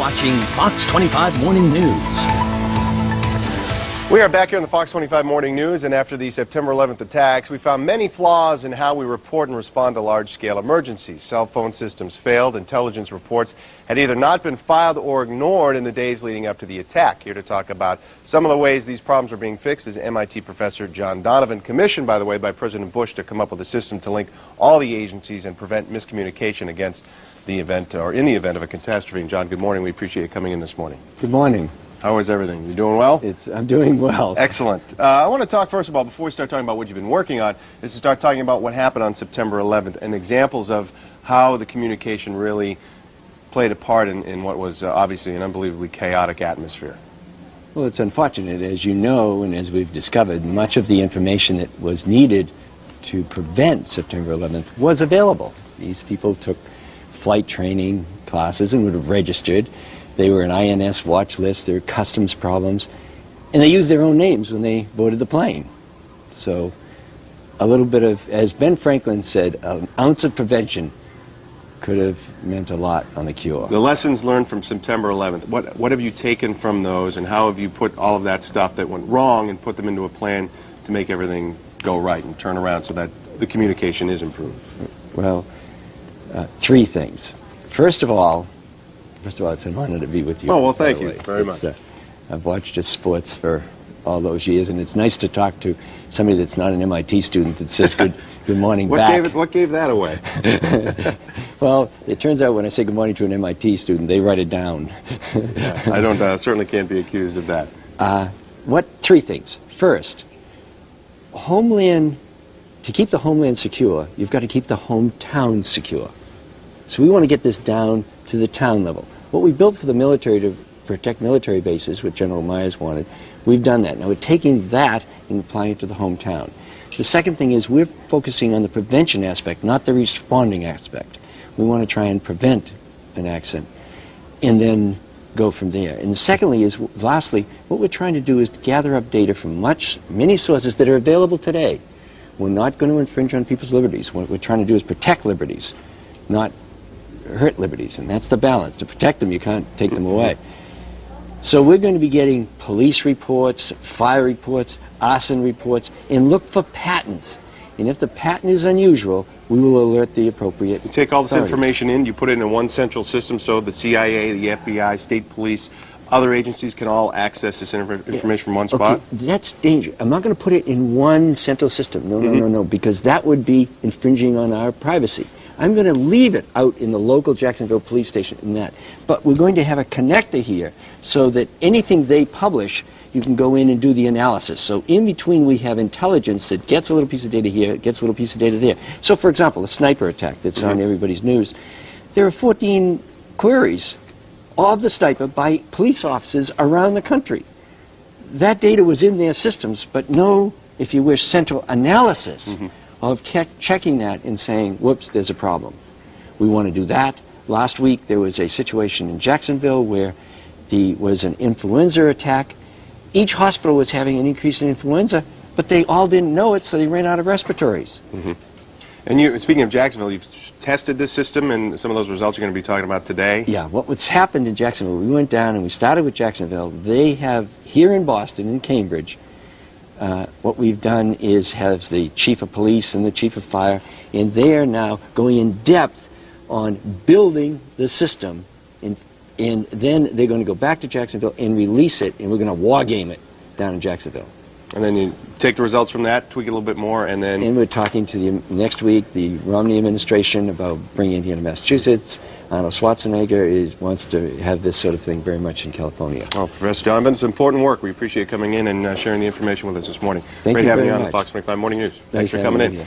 watching Fox 25 Morning News. We are back here on the Fox 25 Morning News, and after the September 11th attacks, we found many flaws in how we report and respond to large-scale emergencies. Cell phone systems failed. Intelligence reports had either not been filed or ignored in the days leading up to the attack. Here to talk about some of the ways these problems are being fixed is MIT professor John Donovan, commissioned, by the way, by President Bush to come up with a system to link all the agencies and prevent miscommunication against the event or in the event of a catastrophe. And John, good morning. We appreciate you coming in this morning. Good morning. How is everything? You doing well? It's, I'm doing well. Excellent. Uh, I want to talk first of all, before we start talking about what you've been working on, is to start talking about what happened on September 11th and examples of how the communication really played a part in, in what was uh, obviously an unbelievably chaotic atmosphere. Well, it's unfortunate. As you know, and as we've discovered, much of the information that was needed to prevent September 11th was available. These people took flight training classes and would have registered. They were an INS watch list, there were customs problems, and they used their own names when they boarded the plane. So a little bit of, as Ben Franklin said, an ounce of prevention could have meant a lot on the cure. The lessons learned from September 11th, what, what have you taken from those and how have you put all of that stuff that went wrong and put them into a plan to make everything go right and turn around so that the communication is improved? Well, uh, three things. First of all, First of all, it's an honor to be with you. Oh, well, thank you very It's, much. uh, I've watched your sports for all those years, and it's nice to talk to somebody that's not an MIT student that says good, good morning What back. gave, it, what gave that away? Well, it turns out when I say good morning to an MIT student, they write it down. I don't, uh, certainly can't be accused of that. Uh, what three things? First, homeland. To keep the homeland secure, you've got to keep the hometown secure. So we want to get this down to the town level. What we built for the military to protect military bases, what General Myers wanted, we've done that. Now we're taking that and applying it to the hometown. The second thing is we're focusing on the prevention aspect, not the responding aspect. We want to try and prevent an accident and then go from there. And secondly is, lastly, what we're trying to do is gather up data from much, many sources that are available today. We're not going to infringe on people's liberties. What we're trying to do is protect liberties, not hurt liberties. And that's the balance. To protect them, you can't take them away. So we're going to be getting police reports, fire reports, arson reports, and look for patents. And if the patent is unusual, we will alert the appropriate You take all this information in, you put it in one central system so the CIA, the FBI, state police, other agencies can all access this information from one spot? Okay, that's dangerous. I'm not going to put it in one central system. No, no, mm-hmm. no, no, because that would be infringing on our privacy. I'm going to leave it out in the local Jacksonville police station in that. But we're going to have a connector here so that anything they publish, you can go in and do the analysis. So in between, we have intelligence that gets a little piece of data here, gets a little piece of data there. So, for example, a sniper attack that's mm-hmm. on everybody's news. There are 14 queries of the sniper by police officers around the country that data was in their systems, but no, if you wish, central analysis mm-hmm. Of ke- checking that and saying, whoops, there's a problem. We want to do that. Last week there was a situation in Jacksonville where there was an influenza attack. Each hospital was having an increase in influenza, but they all didn't know it, so they ran out of respiratories. Mm-hmm. And you, speaking of Jacksonville, you've tested this system, and some of those results you're going to be talking about today. Yeah, what, what's happened in Jacksonville, we went down and we started with Jacksonville. They have, here in Boston, in Cambridge, uh, what we've done is have the chief of police and the chief of fire, and they are now going in depth on building the system, and, and then they're going to go back to Jacksonville and release it, and we're going to war game it down in Jacksonville. And then you take the results from that, tweak it a little bit more, and then And we're talking to the next week the Romney administration about bringing it here to Massachusetts. Arnold Schwarzenegger is, wants to have this sort of thing very much in California. Well, Professor Donovan, it's important work. We appreciate you coming in and uh, sharing the information with us this morning. Thank Great you having very you on much. Fox 25 Morning News. Thanks Nice for coming in. here.